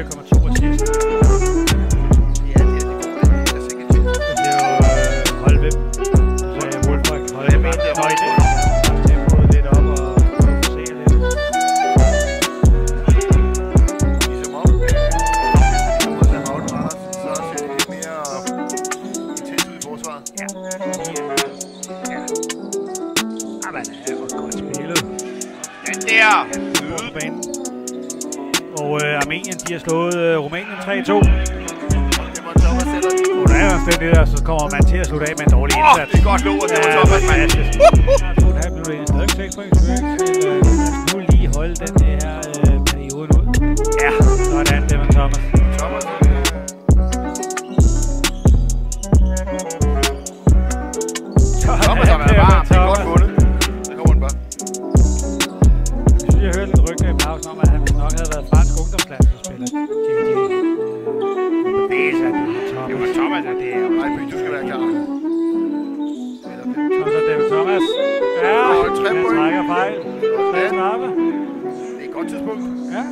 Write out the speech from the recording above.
4,2 og Ja, det er det gode, men det er sikkert det er jo øh, holde ved Så jeg målte folk Det er højde Tempoet lidt op og fokusere lidt Ligesom om Mod Sam Automaras Så ser det lidt mere Ja Ja Ah, man er jo godt spillet Den der Ude banen de har slået øh, Rumænien 3-2. Det på. Under alle omstændigheder, så kommer man til at slutte af med en dårlig Åh, indsats. det er godt lort, det var Thomas, mand. fantastisk. To og et halvt minutter ind. Stadig 6 point øh, nu lige holde den her øh, periode ud. Ja, sådan, det var Thomas. Thomas, Thomas har været varm. Det er godt vundet. Det kommer den bare. Jeg synes, jeg hørte lidt rygter i pausen om, at han nok havde været Thomas. Det er Ejby, du skal være klar. Eller fem. Og så David Thomas. Ja, Og han trækker fejl. Tre straffe. Det er et godt tidspunkt. Ja,